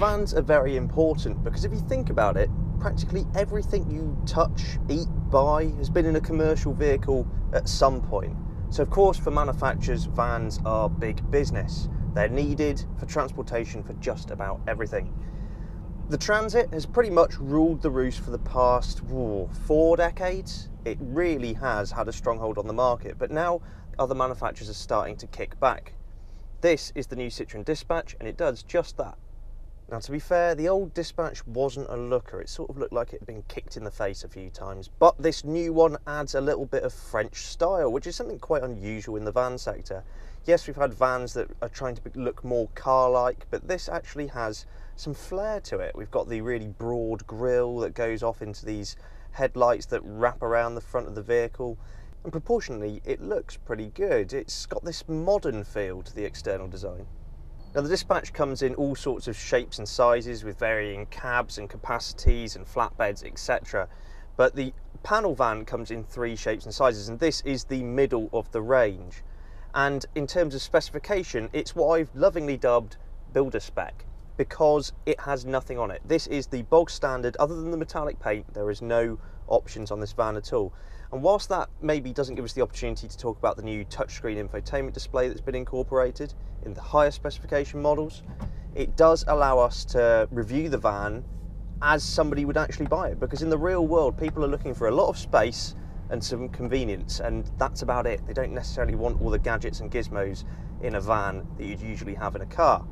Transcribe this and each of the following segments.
vans are very important because if you think about it, practically everything you touch, eat, buy has been in a commercial vehicle at some point. So, of course, for manufacturers, vans are big business. They're needed for transportation for just about everything. The Transit has pretty much ruled the roost for the past whoa, four decades. It really has had a stronghold on the market, but now other manufacturers are starting to kick back. This is the new Citroen Dispatch, and it does just that. Now, to be fair, the old Dispatch wasn't a looker. It sort of looked like it had been kicked in the face a few times. But this new one adds a little bit of French style, which is something quite unusual in the van sector. Yes, we've had vans that are trying to look more car-like, but this actually has some flair to it. We've got the really broad grille that goes off into these headlights that wrap around the front of the vehicle. And proportionally, it looks pretty good. It's got this modern feel to the external design. Now the Dispatch comes in all sorts of shapes and sizes with varying cabs and capacities and flatbeds etc. But the panel van comes in three shapes and sizes and this is the middle of the range. And in terms of specification, it's what I've lovingly dubbed builder spec because it has nothing on it. This is the bog standard, other than the metallic paint, there is no options on this van at all. And whilst that maybe doesn't give us the opportunity to talk about the new touchscreen infotainment display that's been incorporated in the higher specification models, it does allow us to review the van as somebody would actually buy it. Because in the real world, people are looking for a lot of space and some convenience, and that's about it. They don't necessarily want all the gadgets and gizmos in a van that you'd usually have in a car.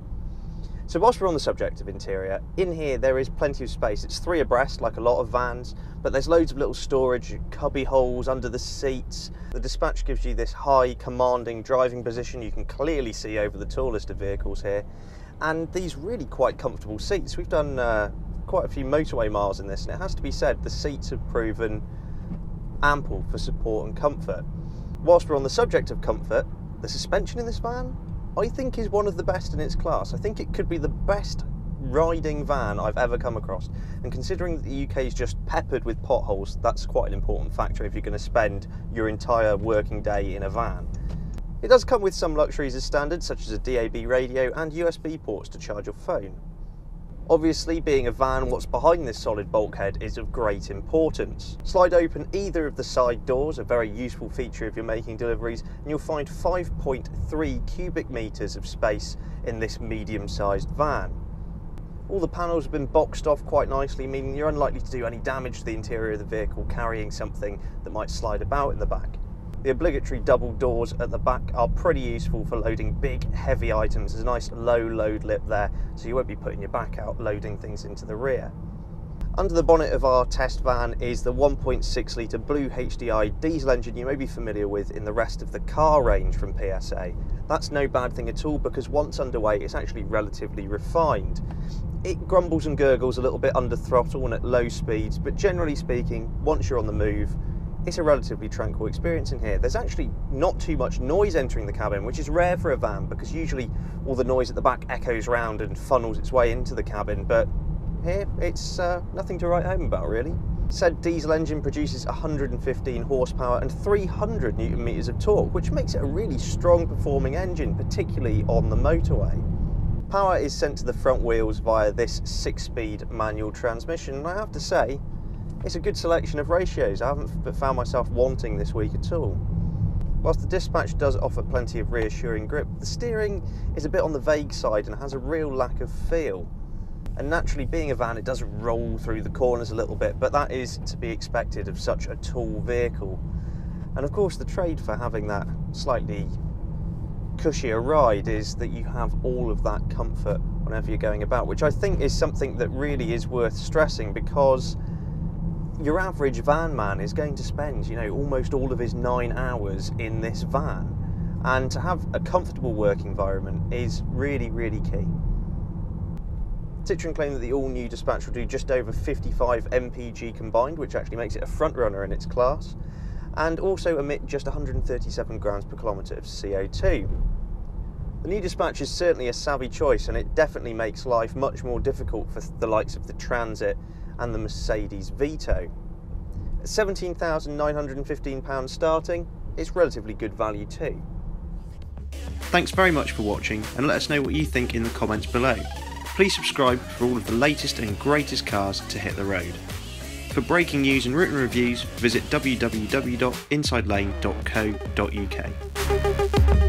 So whilst we're on the subject of interior, in here there is plenty of space. It's three abreast like a lot of vans, but there's loads of little storage, cubby holes under the seats. The Dispatch gives you this high commanding driving position. You can clearly see over the tallest of vehicles here. And these really quite comfortable seats. We've done uh, quite a few motorway miles in this and it has to be said the seats have proven ample for support and comfort. Whilst we're on the subject of comfort, the suspension in this van I think is one of the best in its class. I think it could be the best riding van I've ever come across. And considering that the UK is just peppered with potholes, that's quite an important factor if you're going to spend your entire working day in a van. It does come with some luxuries as standard, such as a DAB radio and USB ports to charge your phone. Obviously, being a van, what's behind this solid bulkhead is of great importance. Slide open either of the side doors, a very useful feature if you're making deliveries, and you'll find 5.3 cubic metres of space in this medium-sized van. All the panels have been boxed off quite nicely, meaning you're unlikely to do any damage to the interior of the vehicle carrying something that might slide about in the back. The obligatory double doors at the back are pretty useful for loading big, heavy items. There's a nice low load lip there, so you won't be putting your back out loading things into the rear. Under the bonnet of our test van is the 1.6 litre BlueHDi diesel engine you may be familiar with in the rest of the car range from PSA. That's no bad thing at all because once underway it's actually relatively refined. It grumbles and gurgles a little bit under throttle and at low speeds, but generally speaking, once you're on the move, it's a relatively tranquil experience in here. There's actually not too much noise entering the cabin, which is rare for a van because usually all the noise at the back echoes round and funnels its way into the cabin, but here it's uh, nothing to write home about really. Said diesel engine produces 115 horsepower and 300 newton meters of torque, which makes it a really strong performing engine, particularly on the motorway. Power is sent to the front wheels via this six-speed manual transmission, and I have to say, it's a good selection of ratios. I haven't found myself wanting this week at all. Whilst the Dispatch does offer plenty of reassuring grip, the steering is a bit on the vague side and has a real lack of feel. And naturally, being a van, it does roll through the corners a little bit, but that is to be expected of such a tall vehicle. And of course, the trade for having that slightly cushier ride is that you have all of that comfort whenever you're going about, which I think is something that really is worth stressing because your average van man is going to spend, you know, almost all of his nine hours in this van. And to have a comfortable work environment is really, really key. Citroen claim that the all-new Dispatch will do just over 55 mpg combined, which actually makes it a front runner in its class, and also emit just 137 grams per kilometre of CO2. The new Dispatch is certainly a savvy choice, and it definitely makes life much more difficult for the likes of the Transit and the Mercedes Vito. At £17,915 starting, it's relatively good value too. Thanks very much for watching and let us know what you think in the comments below. Please subscribe for all of the latest and greatest cars to hit the road. For breaking news and written reviews, visit www.insidelane.co.uk.